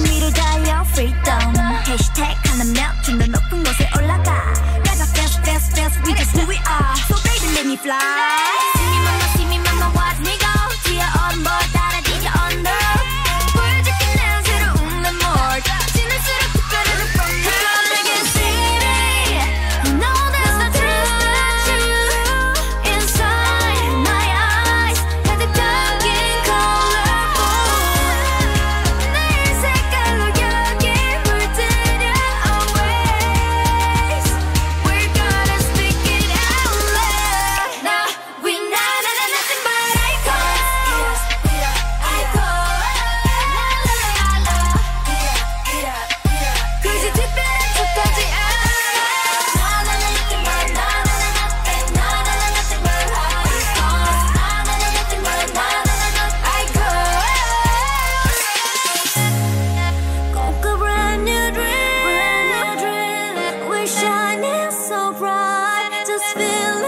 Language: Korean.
구름 위로 달려 freedom 해시태그 하나 몇 좀 더 높은 곳에 올라가 Rap up, dance, dance, dance feeling